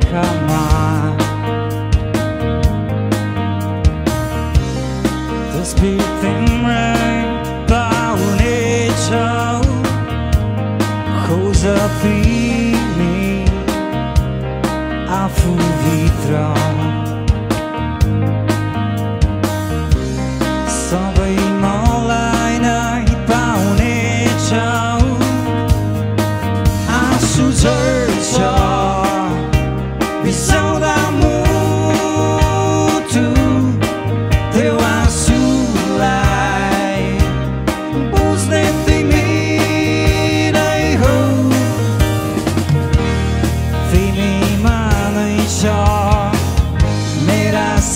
camera The speaking rain Cosa primi a fu vitro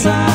passar.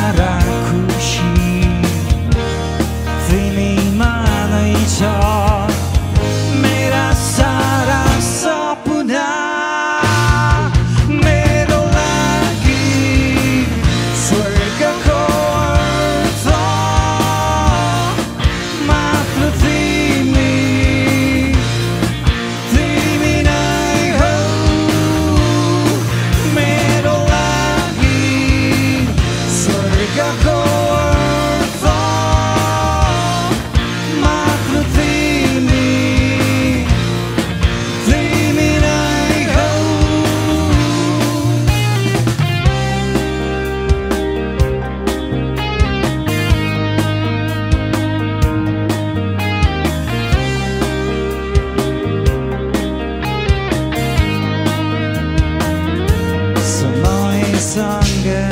tangen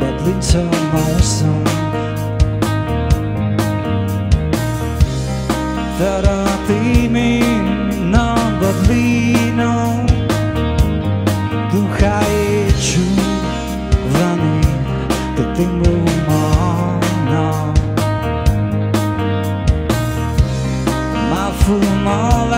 But little more song. That I timin non godlino Duha e ču vani Te timu mono Ma fumola